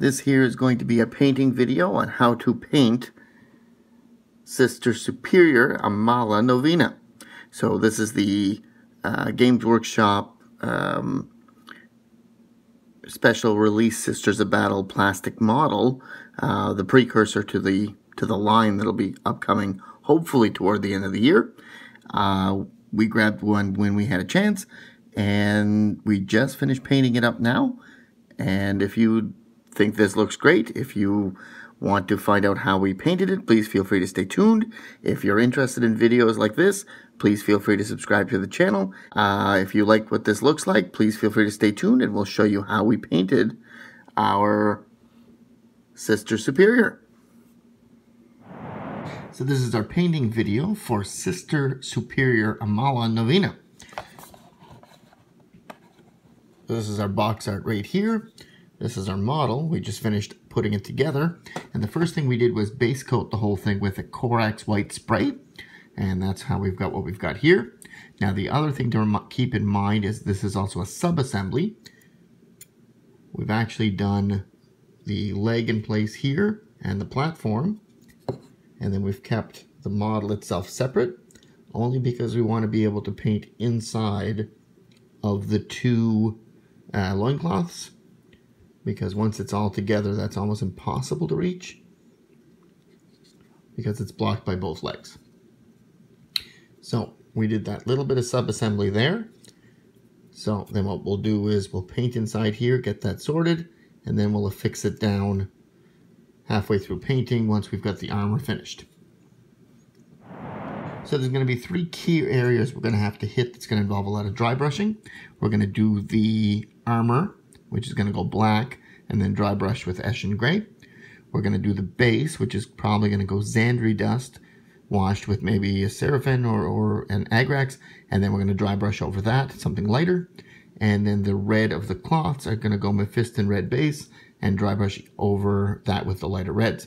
This here is going to be a painting video on how to paint Sister Superior Amalia Novena. So this is the uh, Games Workshop um, special release Sisters of Battle plastic model, uh, the precursor to the to the line that'll be upcoming hopefully toward the end of the year. Uh, we grabbed one when we had a chance and we just finished painting it up now. And if you think this looks great. If you want to find out how we painted it, please feel free to stay tuned. If you're interested in videos like this, please feel free to subscribe to the channel. Uh, if you like what this looks like, please feel free to stay tuned and we'll show you how we painted our Sister Superior. So this is our painting video for Sister Superior Amalia Novena. This is our box art right here. This is our model. We just finished putting it together. And the first thing we did was base coat the whole thing with a Corax white spray. And that's how we've got what we've got here. Now the other thing to keep in mind is this is also a sub-assembly. We've actually done the leg in place here and the platform. And then we've kept the model itself separate only because we want to be able to paint inside of the two uh, loincloths because once it's all together, that's almost impossible to reach because it's blocked by both legs. So we did that little bit of sub-assembly there. So then what we'll do is we'll paint inside here, get that sorted, and then we'll affix it down halfway through painting once we've got the armor finished. So there's going to be three key areas we're going to have to hit that's going to involve a lot of dry brushing. We're going to do the armor which is going to go black, and then dry brush with Eshin Gray. We're going to do the base, which is probably going to go Zandri dust, washed with maybe a Seraphim or, or an Agrax, and then we're going to dry brush over that, something lighter. And then the red of the cloths are going to go Mephiston red base, and dry brush over that with the lighter reds.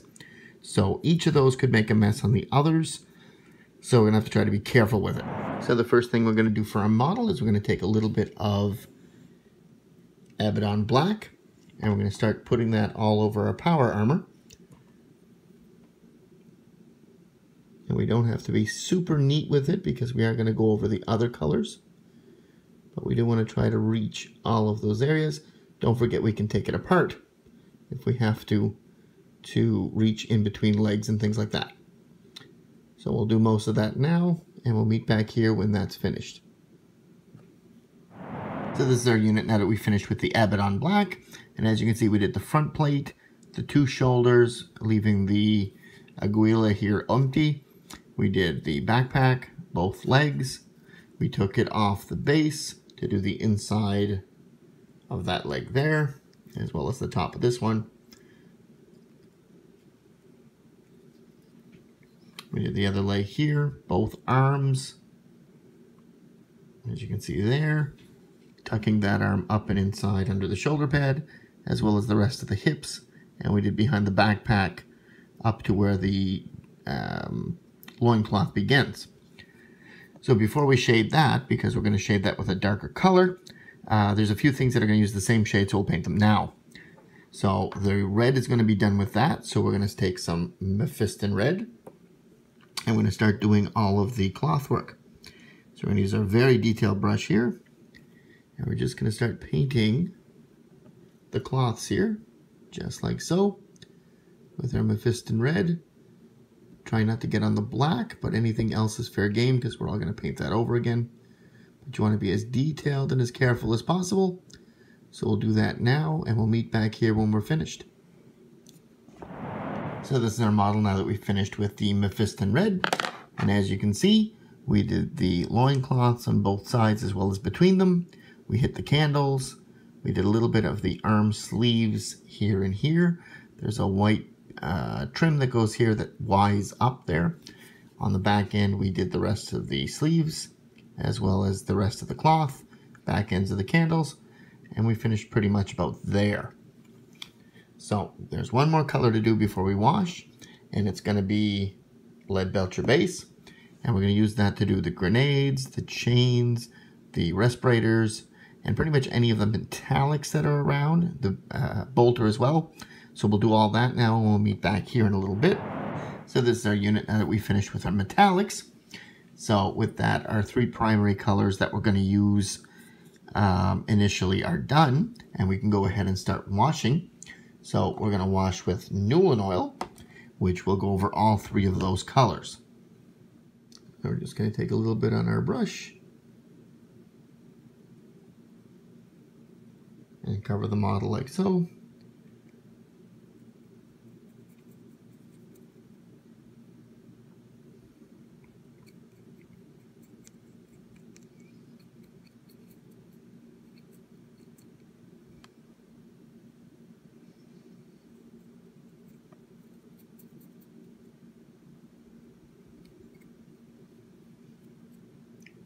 So each of those could make a mess on the others. So we're going to have to try to be careful with it. So the first thing we're going to do for our model is we're going to take a little bit of Abaddon Black. And we're going to start putting that all over our power armor. And we don't have to be super neat with it because we are going to go over the other colors. But we do want to try to reach all of those areas. Don't forget we can take it apart if we have to to reach in between legs and things like that. So we'll do most of that now and we'll meet back here when that's finished. So this is our unit now that we finished with the Abaddon Black. And as you can see, we did the front plate, the two shoulders, leaving the Aquila here empty. We did the backpack, both legs. We took it off the base to do the inside of that leg there, as well as the top of this one. We did the other leg here, both arms, as you can see there tucking that arm up and inside under the shoulder pad, as well as the rest of the hips. And we did behind the backpack up to where the um, loincloth begins. So before we shade that, because we're going to shade that with a darker color, uh, there's a few things that are going to use the same shade, so we'll paint them now. So the red is going to be done with that, so we're going to take some Mephiston red, and we're going to start doing all of the cloth work. So we're going to use our very detailed brush here, and we're just going to start painting the cloths here, just like so, with our Mephiston red. Try not to get on the black, but anything else is fair game because we're all going to paint that over again. But you want to be as detailed and as careful as possible. So we'll do that now, and we'll meet back here when we're finished. So this is our model now that we've finished with the Mephiston red. And as you can see, we did the loincloths on both sides as well as between them. We hit the candles. We did a little bit of the arm sleeves here and here. There's a white uh, trim that goes here that Y's up there. On the back end, we did the rest of the sleeves as well as the rest of the cloth, back ends of the candles, and we finished pretty much about there. So there's one more color to do before we wash, and it's going to be Leadbelcher base. And we're going to use that to do the grenades, the chains, the respirators, and pretty much any of the metallics that are around, the uh, bolter as well. So we'll do all that now and we'll meet back here in a little bit. So this is our unit now that we finished with our metallics. So with that, our three primary colors that we're going to use um, initially are done. And we can go ahead and start washing. So we're going to wash with Nuln Oil, which will go over all three of those colors. So we're just going to take a little bit on our brush. And cover the model like so.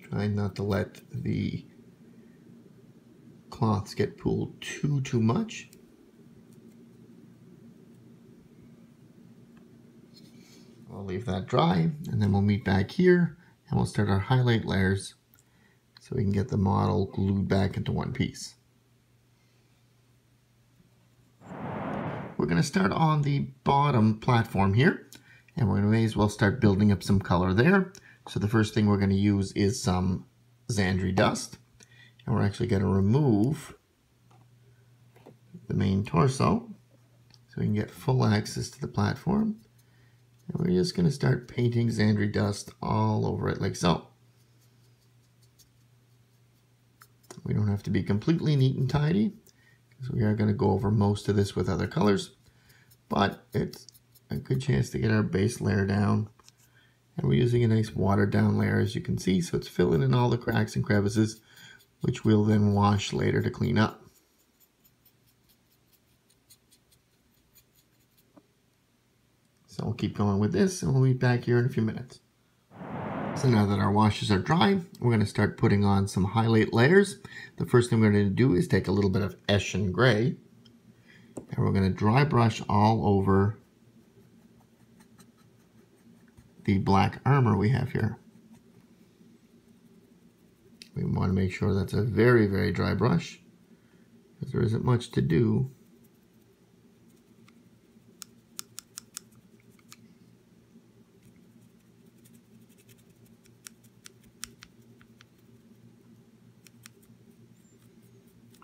Trying not to let the cloths get pulled too, too much. I'll leave that dry and then we'll meet back here and we'll start our highlight layers so we can get the model glued back into one piece. We're going to start on the bottom platform here and we're going may as well start building up some color there. So the first thing we're going to use is some Zandri dust. And we're actually going to remove the main torso so we can get full access to the platform. And we're just going to start painting Zandri dust all over it like so. We don't have to be completely neat and tidy because we are going to go over most of this with other colors. But it's a good chance to get our base layer down and we're using a nice watered down layer as you can see, so it's filling in all the cracks and crevices, which we'll then wash later to clean up. So we'll keep going with this and we'll be back here in a few minutes. So now that our washes are dry, we're going to start putting on some highlight layers. The first thing we're going to do is take a little bit of Eshin Gray and we're going to dry brush all over the black armor we have here. We want to make sure that's a very, very dry brush because there isn't much to do.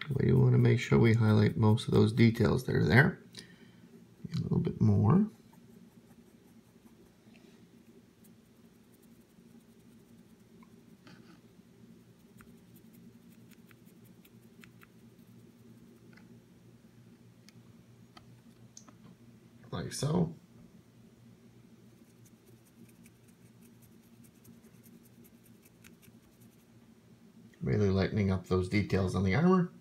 We want to make sure we highlight most of those details that are there. A little bit more. Like so. Really lightening up those details on the armor.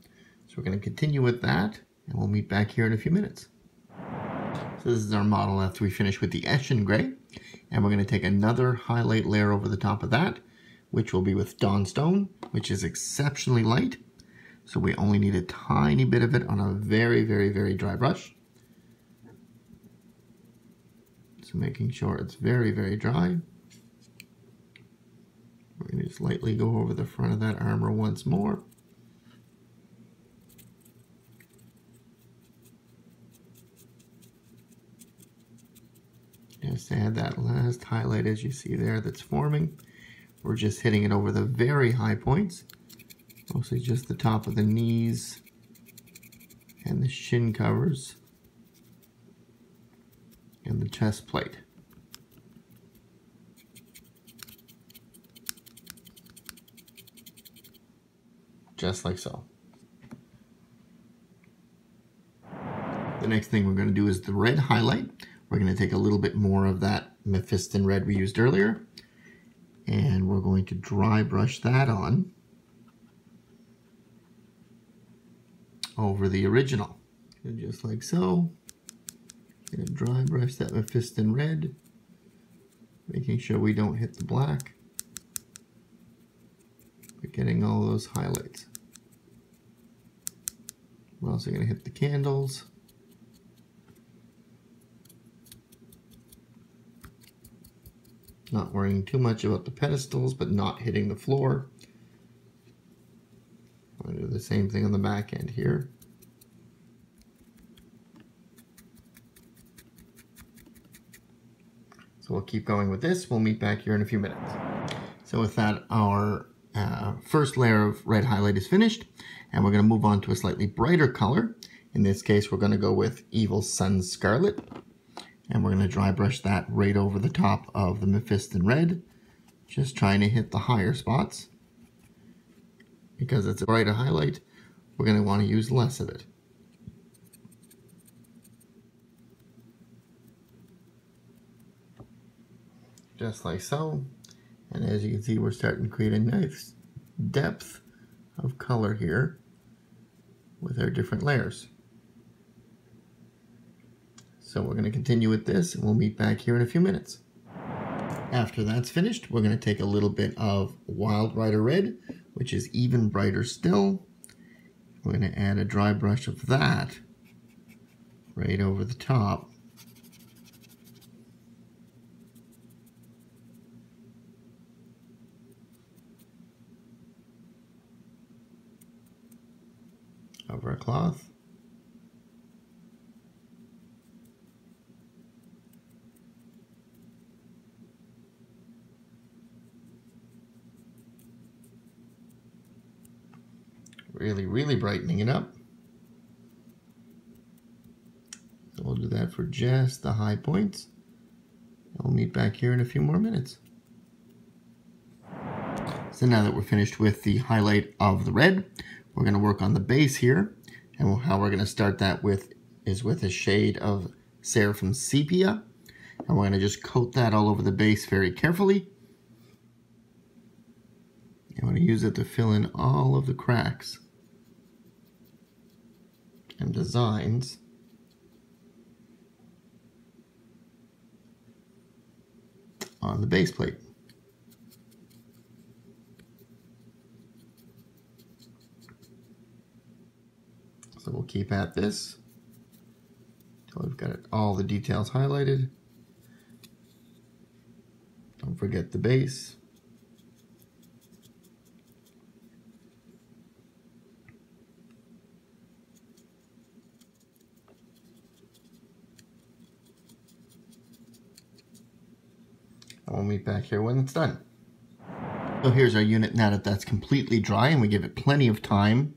So we're going to continue with that and we'll meet back here in a few minutes. So this is our model after we finish with the Eshin Gray. And we're going to take another highlight layer over the top of that, which will be with Dawnstone, which is exceptionally light. So we only need a tiny bit of it on a very, very, very dry brush. Making sure it's very, very dry. We're going to just lightly go over the front of that armor once more. Just add that last highlight as you see there that's forming. We're just hitting it over the very high points, mostly just the top of the knees and the shin covers and the chest plate. Just like so. The next thing we're going to do is the red highlight. We're going to take a little bit more of that Mephiston red we used earlier and we're going to dry brush that on over the original. Just like so. Gonna dry brush that Mephiston red, making sure we don't hit the black. We're getting all those highlights. We're also gonna hit the candles. Not worrying too much about the pedestals, but not hitting the floor. I'm going to do the same thing on the back end here. So we'll keep going with this. We'll meet back here in a few minutes. So with that, our uh, first layer of red highlight is finished. And we're going to move on to a slightly brighter color. In this case, we're going to go with Evil Sunz Scarlet. And we're going to dry brush that right over the top of the Mephiston Red. Just trying to hit the higher spots. Because it's a brighter highlight, we're going to want to use less of it. Just like so. And as you can see, we're starting to create a nice depth of color here with our different layers. So we're going to continue with this and we'll meet back here in a few minutes. After that's finished, we're going to take a little bit of Wild Rider Red, which is even brighter still. We're going to add a dry brush of that right over the top. A cloth. Really, really brightening it up. So we'll do that for just the high points. We'll meet back here in a few more minutes. So now that we're finished with the highlight of the red, we're going to work on the base here. And how we're going to start that with is with a shade of Seraphim Sepia. And we're going to just coat that all over the base very carefully. I'm going to use it to fill in all of the cracks and designs. on the base plate. So we'll keep at this until we've got it, all the details highlighted. Don't forget the base. And we'll meet back here when it's done. So here's our unit now that that's completely dry and we give it plenty of time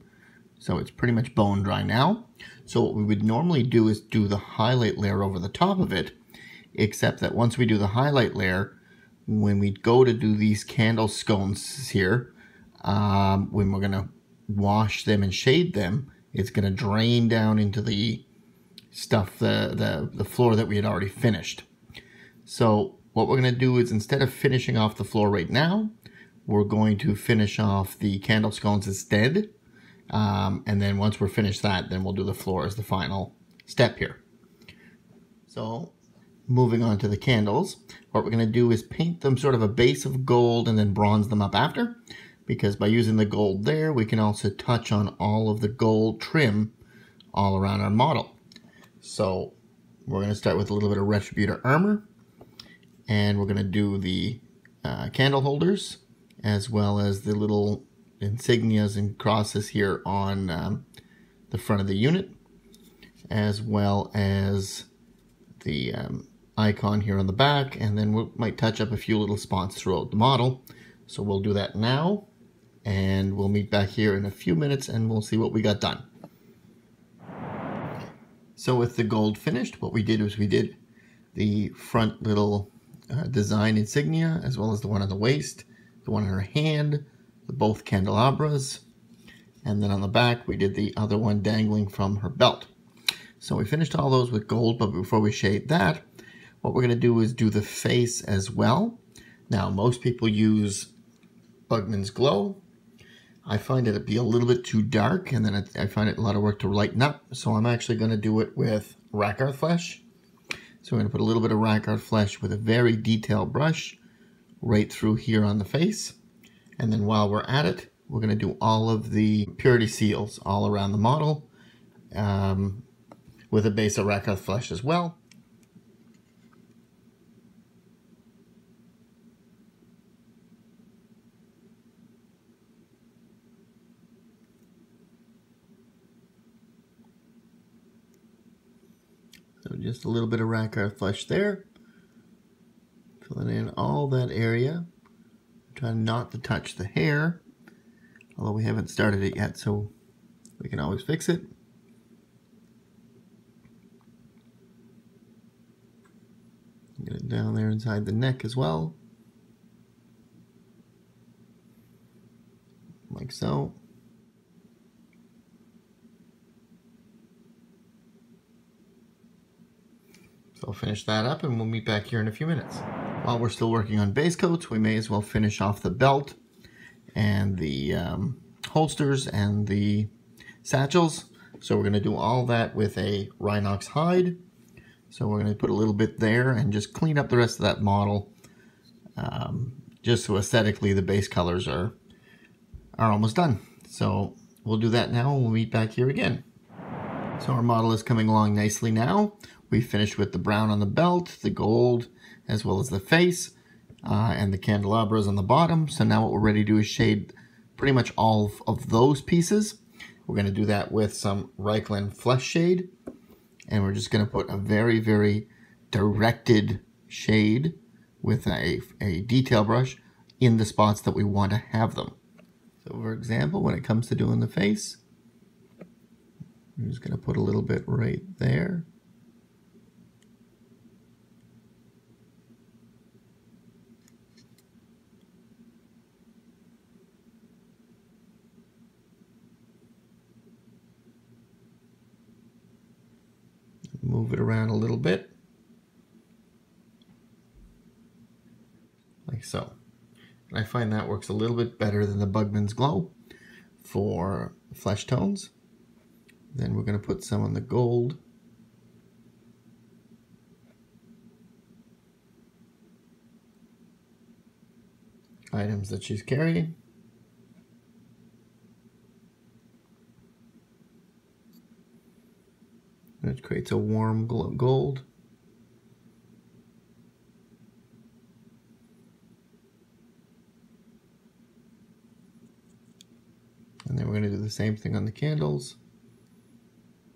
so it's pretty much bone dry now. So what we would normally do is do the highlight layer over the top of it, except that once we do the highlight layer, when we go to do these candle scones here, um, when we're gonna wash them and shade them, it's gonna drain down into the stuff, the, the, the floor that we had already finished. So what we're gonna do is instead of finishing off the floor right now, we're going to finish off the candle scones instead um, and then once we're finished that, then we'll do the floor as the final step here. So moving on to the candles, what we're going to do is paint them sort of a base of gold and then bronze them up after. Because by using the gold there, we can also touch on all of the gold trim all around our model. So we're going to start with a little bit of Retributor armor. And we're going to do the uh, candle holders as well as the little insignias and crosses here on um, the front of the unit, as well as the um, icon here on the back, and then we might touch up a few little spots throughout the model. So we'll do that now, and we'll meet back here in a few minutes, and we'll see what we got done. So with the gold finished, what we did was we did the front little uh, design insignia, as well as the one on the waist, the one on her hand, both candelabras. And then on the back, we did the other one dangling from her belt. So we finished all those with gold, but before we shade that, what we're going to do is do the face as well. Now, most people use Bugman's Glow. I find it to be a little bit too dark, and then I find it a lot of work to lighten up. So I'm actually going to do it with Rakarth Flesh. So we're going to put a little bit of Rakarth Flesh with a very detailed brush right through here on the face. And then while we're at it, we're going to do all of the purity seals all around the model um, with a base of Rakarth Flesh as well. So just a little bit of Rakarth Flesh there. Filling in all that area. Trying not to touch the hair, although we haven't started it yet, so we can always fix it. Get it down there inside the neck as well. Like so. So I'll finish that up and we'll meet back here in a few minutes. While we're still working on base coats, we may as well finish off the belt and the um, holsters and the satchels. So we're going to do all that with a Rhinox hide. So we're going to put a little bit there and just clean up the rest of that model. Um, just so aesthetically the base colors are, are almost done. So we'll do that now and we'll meet back here again. So our model is coming along nicely now. We finished with the brown on the belt, the gold, as well as the face, uh, and the candelabras on the bottom. So now what we're ready to do is shade pretty much all of, those pieces. We're going to do that with some Reikland Flesh Shade. And we're just going to put a very, very directed shade with a, a detail brush in the spots that we want to have them. So for example, when it comes to doing the face, I'm just going to put a little bit right there. Move it around a little bit. Like so. And I find that works a little bit better than the Bugman's Glow for flesh tones. Then we're going to put some on the gold. Items that she's carrying. It creates a warm gold. And then we're going to do the same thing on the candles.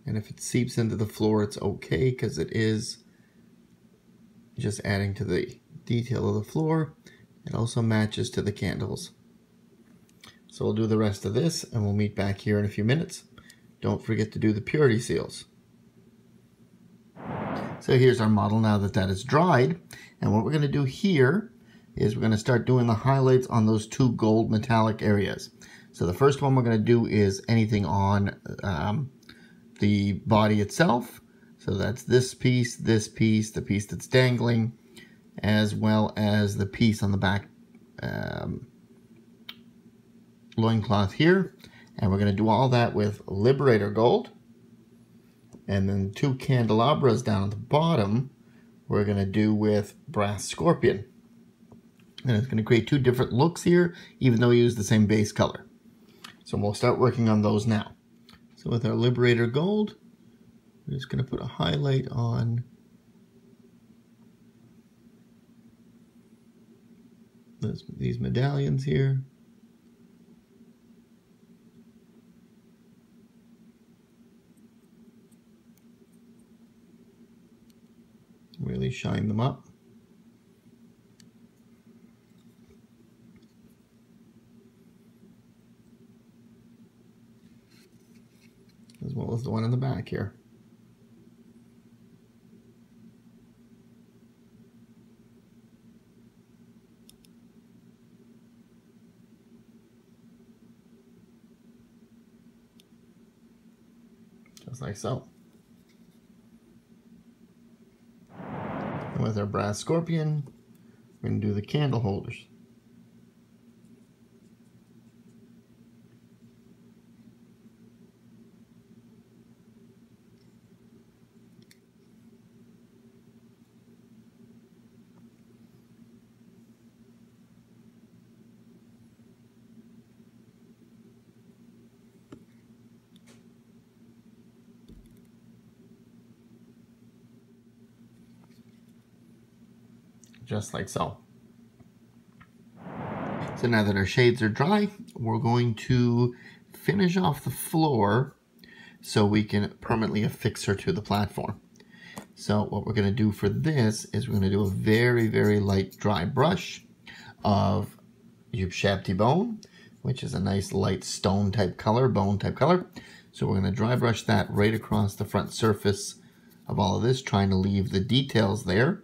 And if it seeps into the floor, it's okay because it is just adding to the detail of the floor. It also matches to the candles. So we'll do the rest of this and we'll meet back here in a few minutes. Don't forget to do the purity seals. So here's our model now that that is dried. And what we're going to do here is we're going to start doing the highlights on those two gold metallic areas. So the first one we're going to do is anything on um, the body itself. So that's this piece, this piece, the piece that's dangling, as well as the piece on the back um, loincloth here. And we're going to do all that with Liberator Gold. And then two candelabras down at the bottom, we're going to do with brass scorpion. And it's going to create two different looks here, even though we use the same base color. So we'll start working on those now. So with our Liberator Gold, we're just going to put a highlight on these medallions here. Really shine them up. As well as the one in the back here. Just like so. Our brass scorpion, we're going to do the candle holders. Just like so. So now that our shades are dry, we're going to finish off the floor so we can permanently affix her to the platform. So what we're going to do for this is we're going to do a very, very light dry brush of Ushabti bone, which is a nice light stone type color, bone type color. So we're going to dry brush that right across the front surface of all of this, trying to leave the details there.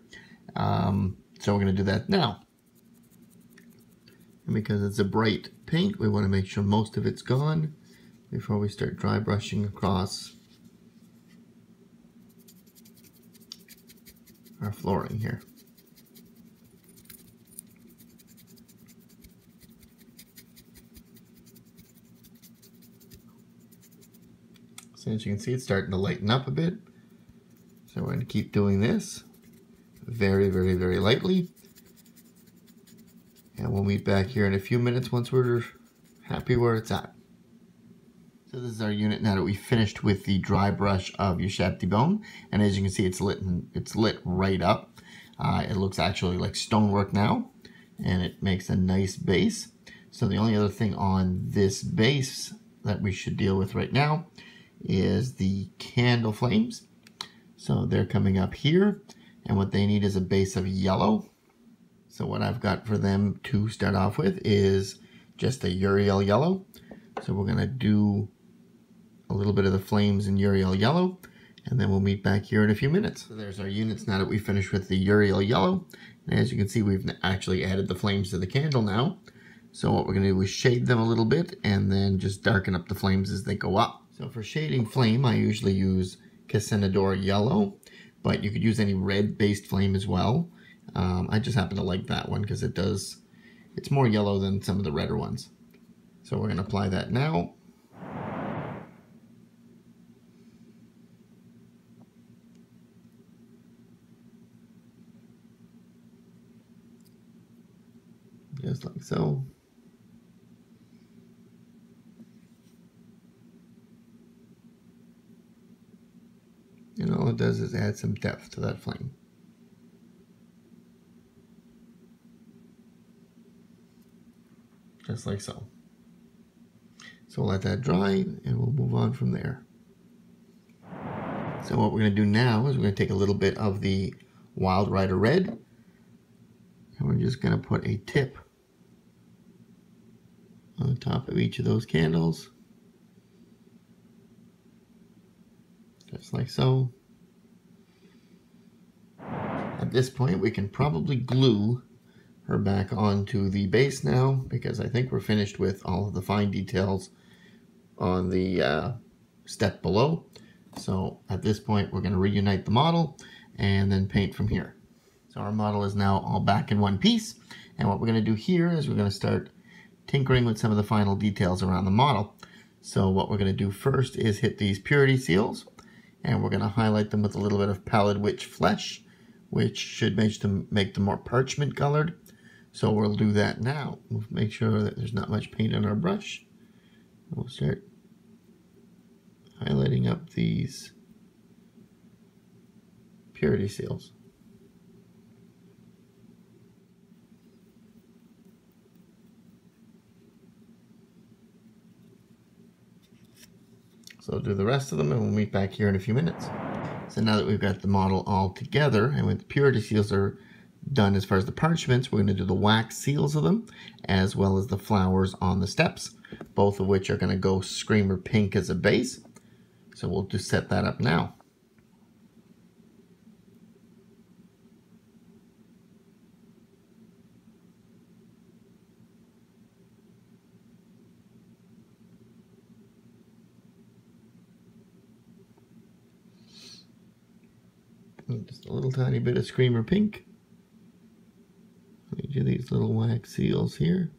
Um, so we're going to do that now. And because it's a bright paint, we want to make sure most of it's gone before we start dry brushing across our flooring here. So as you can see, it's starting to lighten up a bit. So we're going to keep doing this very, very, very lightly. And we'll meet back here in a few minutes once we're happy where it's at. So this is our unit now that we finished with the dry brush of your Ushabti bone. And as you can see, it's lit, and it's lit right up. Uh, it looks actually like stonework now. And it makes a nice base. So the only other thing on this base that we should deal with right now is the candle flames. So they're coming up here. And what they need is a base of yellow. So what I've got for them to start off with is just a Uriel yellow. So we're to do a little bit of the flames in Uriel yellow and then we'll meet back here in a few minutes. So there's our units now that we finished with the Uriel yellow. And as you can see, we've actually added the flames to the candle now. So what we're to do is shade them a little bit and then just darken up the flames as they go up. So for shading flame, I usually use Casandora yellow, but you could use any red based flame as well. Um, I just happen to like that one because it does, it's more yellow than some of the redder ones. So we're going to apply that now. Just like so. And all it does is add some depth to that flame. just like so. So we'll let that dry and we'll move on from there. So what we're going to do now is we're going to take a little bit of the Wild Rider Red and we're just going to put a tip on the top of each of those candles. Just like so. At this point we can probably glue her back onto the base now because I think we're finished with all of the fine details on the uh, step below. So at this point, we're going to reunite the model and then paint from here. So our model is now all back in one piece. And what we're going to do here is we're going to start tinkering with some of the final details around the model. So what we're going to do first is hit these purity seals and we're going to highlight them with a little bit of Pallid Wych Flesh, which should make them, make them more parchment colored. So we'll do that now. We'll make sure that there's not much paint on our brush. We'll start highlighting up these purity seals. So do the rest of them and we'll meet back here in a few minutes. So now that we've got the model all together and with the purity seals are done as far as the parchments. We're going to do the wax seals of them, as well as the flowers on the steps, both of which are going to go Screamer Pink as a base. So we'll just set that up now. Just a little tiny bit of Screamer Pink. Of these little wax seals here.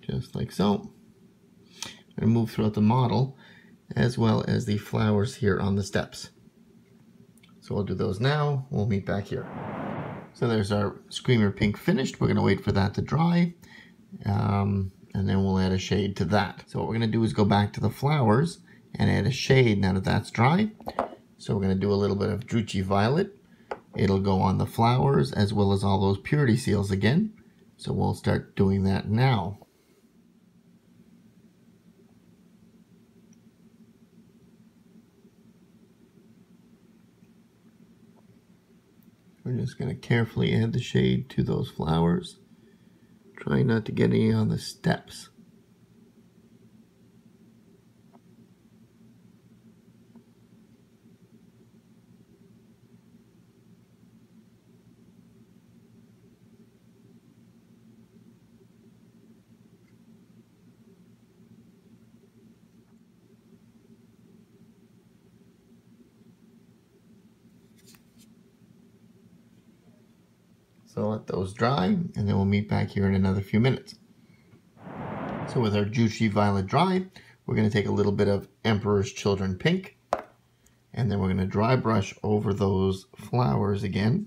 Just like so. To move throughout the model as well as the flowers here on the steps. So I'll do those now. We'll meet back here. So there's our Screamer Pink finished. We're going to wait for that to dry. Um, and then we'll add a shade to that. So what we're going to do is go back to the flowers and add a shade now that that's dry. So we're going to do a little bit of Druchii Violet. It'll go on the flowers as well as all those purity seals again. So we'll start doing that now. We're just going to carefully add the shade to those flowers. Try not to get any on the steps. So let those dry and then we'll meet back here in another few minutes. So with our Druchii Violet dry, we're going to take a little bit of Emperor's Children Pink and then we're going to dry brush over those flowers again.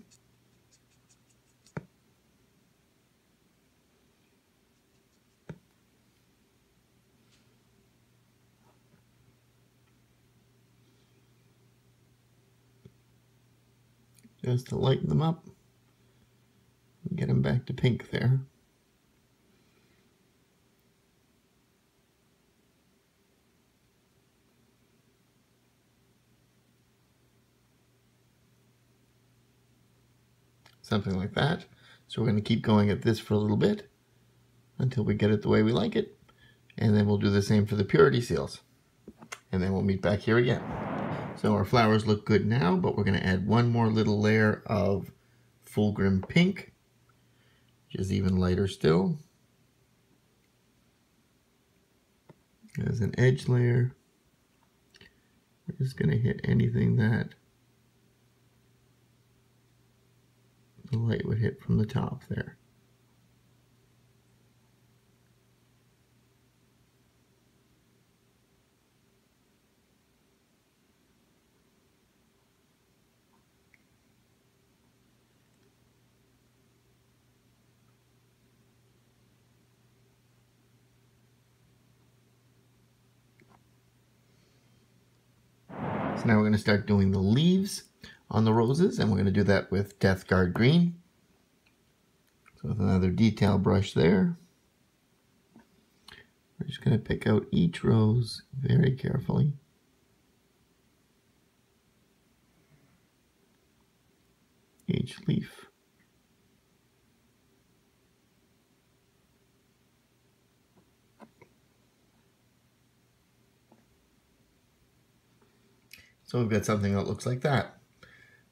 Just to lighten them up get them back to pink there. Something like that. So we're going to keep going at this for a little bit until we get it the way we like it. And then we'll do the same for the purity seals. And then we'll meet back here again. So our flowers look good now, but we're going to add one more little layer of Fulgrim Pink which is even lighter still. As an edge layer, we're just going to hit anything that the light would hit from the top there. Now we're going to start doing the leaves on the roses, and we're going to do that with Death Guard Green. So with another detail brush there, we're just going to pick out each rose very carefully. Each leaf. So we've got something that looks like that.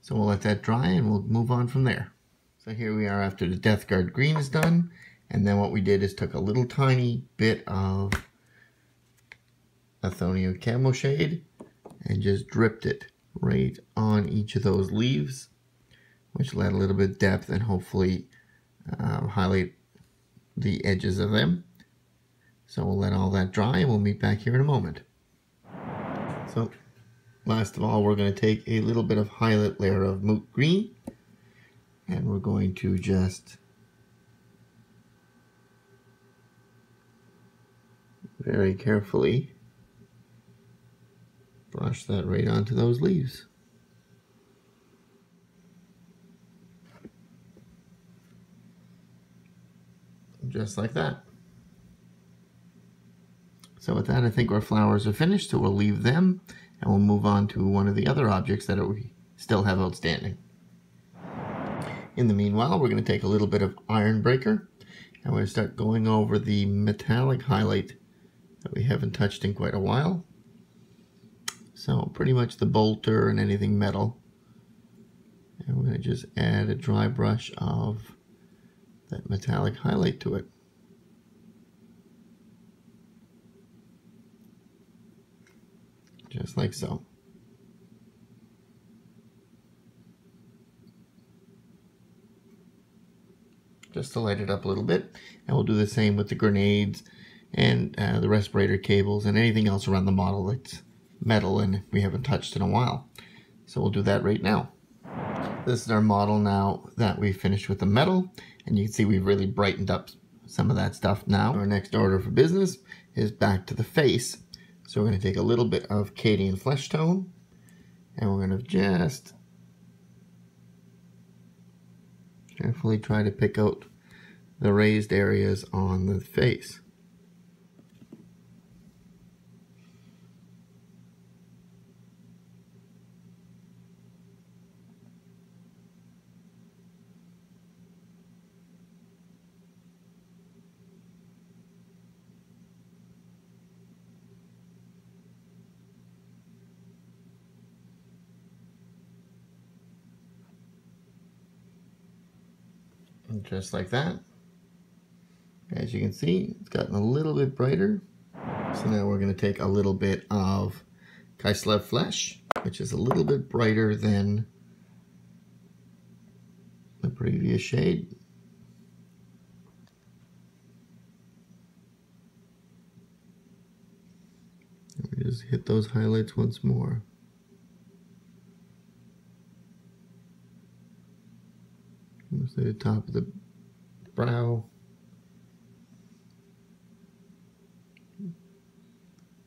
So we'll let that dry and we'll move on from there. So here we are after the Death Guard green is done. And then what we did is took a little tiny bit of Athonian Camo Shade and just dripped it right on each of those leaves, which will add a little bit of depth and hopefully um, highlight the edges of them. So we'll let all that dry and we'll meet back here in a moment. So Last of all, we're going to take a little bit of highlight layer of Moot Green and we're going to just very carefully brush that right onto those leaves. Just like that. So with that, I think our flowers are finished, so we'll leave them and we'll move on to one of the other objects that we still have outstanding. In the meanwhile, we're going to take a little bit of Iron Breaker and we're going to start going over the metallic highlight that we haven't touched in quite a while. So pretty much the bolter and anything metal. And we're going to just add a dry brush of that metallic highlight to it. Just like so. Just to light it up a little bit. And we'll do the same with the grenades and uh, the respirator cables and anything else around the model that's metal and we haven't touched in a while. So we'll do that right now. This is our model now that we finished with the metal and you can see we've really brightened up some of that stuff now. Our next order for business is back to the face so we're going to take a little bit of Cadian Flesh Tone, and we're going to just carefully try to pick out the raised areas on the face. Just like that. As you can see, it's gotten a little bit brighter. So now we're going to take a little bit of Kislev Flesh, which is a little bit brighter than the previous shade. We just hit those highlights once more. Mostly the top of the brow.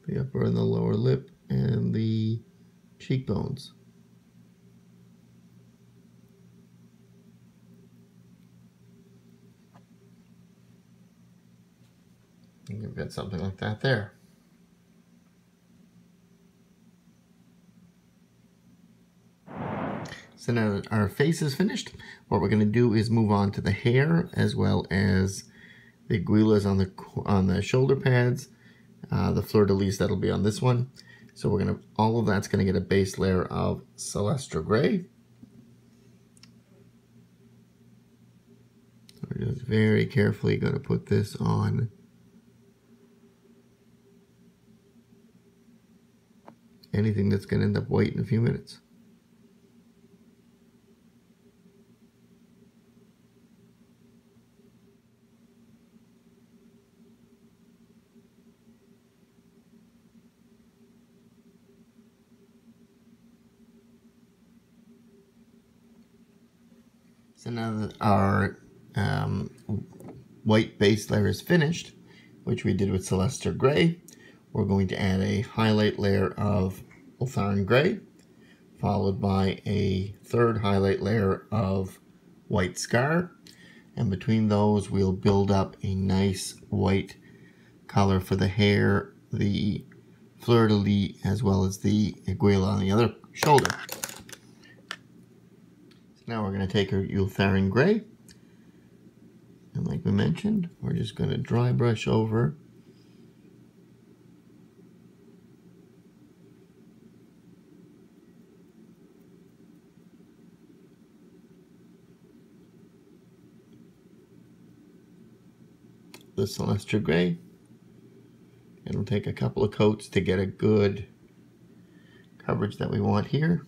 The upper and the lower lip and the cheekbones. You've got something like that there. So now our face is finished. What we're going to do is move on to the hair as well as the Aquilas on the on the shoulder pads, uh, the fleur-de-lis that'll be on this one. So we're going to, all of that's going to get a base layer of Celestra Gray. So we're just very carefully going to put this on anything that's going to end up white in a few minutes. So now that our um, white base layer is finished, which we did with Celestra Gray, we're going to add a highlight layer of Ulthuan Gray, followed by a third highlight layer of White Scar. And between those, we'll build up a nice white color for the hair, the fleur-de-lis, as well as the Aquila on the other shoulder. Now we're going to take our Ulthuan Gray. And like we mentioned, we're just going to dry brush over the Celestra Gray. It'll take a couple of coats to get a good coverage that we want here.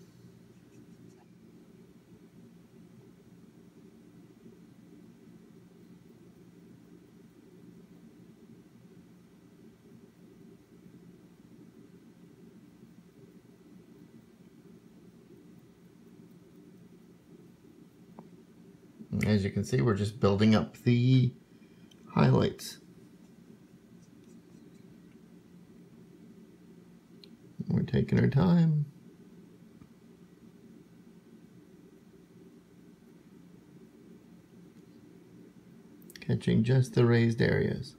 As you can see, we're just building up the highlights. We're taking our time. Catching just the raised areas.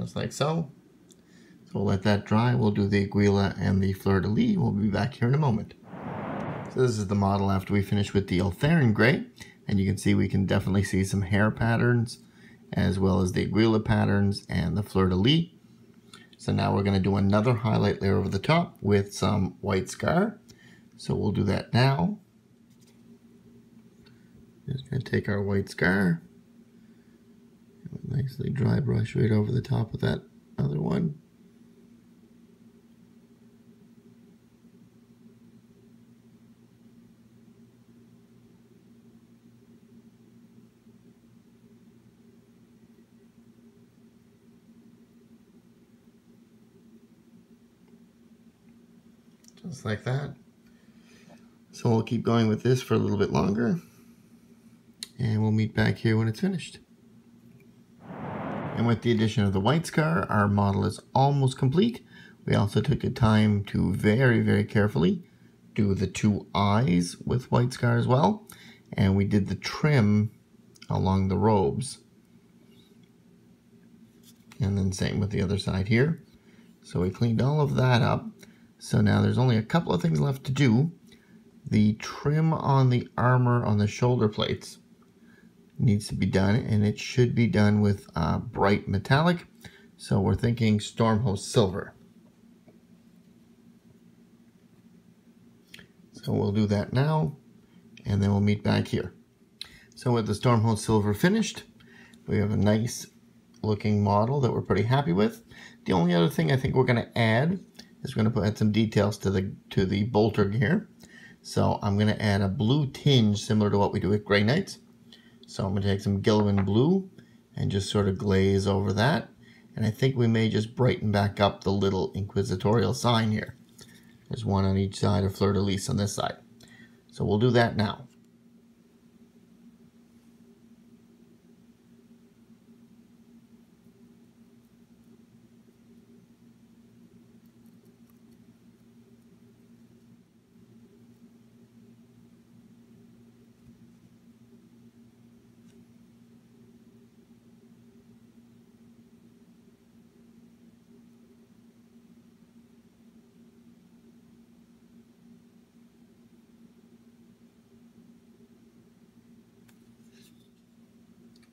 Just like so. So we'll let that dry. We'll do the Aquila and the fleur-de-lis. We'll be back here in a moment. So this is the model after we finish with the Ulthuan Gray. And you can see we can definitely see some hair patterns as well as the Aquila patterns and the fleur-de-lis. So now we're going to do another highlight layer over the top with some white scar. So we'll do that now. Just going to take our white scar Nicely dry brush right over the top of that other one. Just like that. So we'll keep going with this for a little bit longer. And we'll meet back here when it's finished. And with the addition of the white scar, our model is almost complete. We also took the time to very, very carefully do the two eyes with white scar as well. And we did the trim along the robes. And then same with the other side here. So we cleaned all of that up. So now there's only a couple of things left to do. The trim on the armor on the shoulder plates needs to be done and it should be done with uh, bright metallic. So we're thinking Stormhost Silver. So we'll do that now and then we'll meet back here. So with the Stormhost Silver finished, we have a nice looking model that we're pretty happy with. The only other thing I think we're going to add is we're going to put add some details to the to the bolter gear. So I'm going to add a blue tinge similar to what we do with Grey Knights. So I'm going to take some Guilliman blue and just sort of glaze over that. And I think we may just brighten back up the little inquisitorial sign here. There's one on each side of fleur-de-lis on this side. So we'll do that now.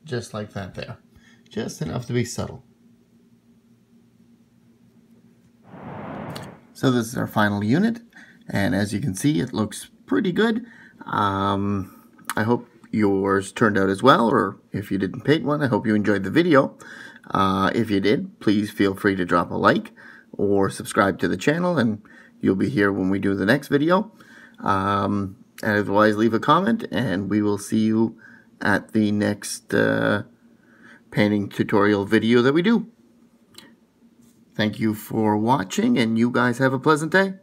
Just like that there. Just enough to be subtle. So this is our final unit, and as you can see, it looks pretty good. Um, I hope yours turned out as well, or if you didn't paint one, I hope you enjoyed the video. Uh, if you did, please feel free to drop a like or subscribe to the channel, and you'll be here when we do the next video. Um, and otherwise, leave a comment, and we will see you at the next uh, painting tutorial video that we do. Thank you for watching, and you guys have a pleasant day.